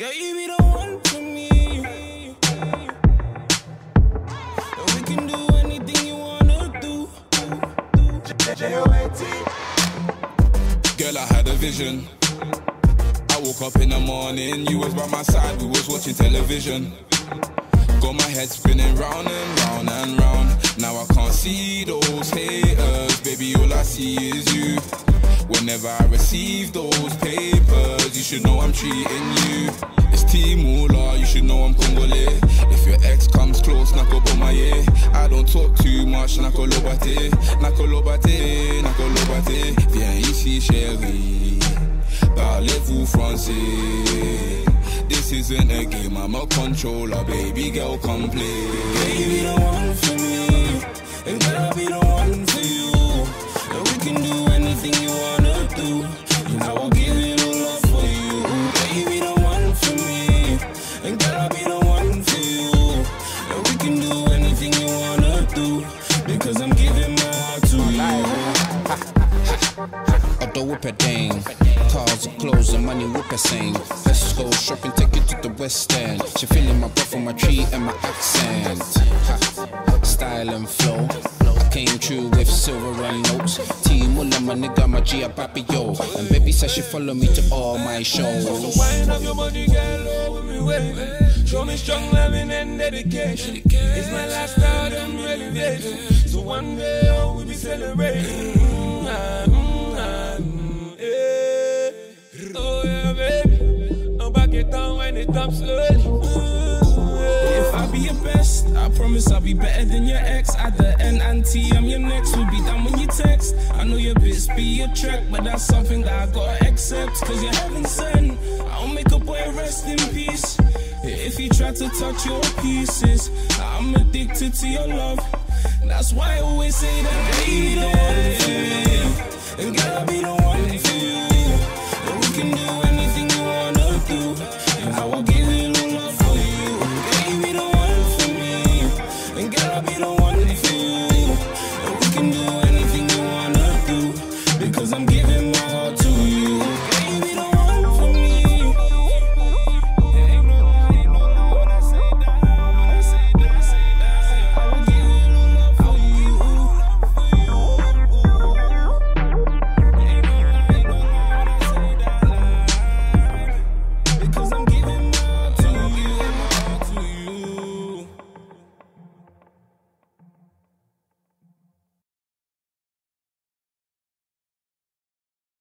Girl, you be the one for me. And we can do anything you wanna do. Girl, I had a vision. I woke up in the morning, you was by my side, we was watching television. Got my head spinning round and round and round. Now I can't see those haters, baby. All I see is you. Whenever I receive those papers, you should know I'm treating you. It's Mulla, you should know I'm Congolese. If your ex comes close, nako bomaye. I don't talk too much, nako lobate, nako lobate, nako lobate. Viens ici, chérie. Parlez-vous français? This isn't a game, I'm a controller, baby girl, come play. Because I'm giving my heart to you. Although whip a dame, cars and clothes and money whip a same. Let's go shopping, take it to the West End. She feeling my breath on my tree and my accent. Ha. Style and flow. Came true with silver and notes. Team Mulla, my nigga, my G, papi yo. And baby says she follow me to all my shows. Wind up your body, girl, over. Show me strong loving and dedication. It's my lifestyle, I'm elevation. So one day, oh, we be celebrating. Mm, mm, mm, yeah. Oh, yeah, baby. I'll back it down when it comes slowly. If I be your best, I promise I'll be better than your ex. At the end, auntie, I'm your next. We'll be done when you text. I know your bits be your track, but that's something that I gotta accept. Cause you're heaven sent. I'll make a boy rest in peace. If he try to touch your pieces, I'm addicted to your love. That's why I always say that I be the one for me. And be the one for you. We can do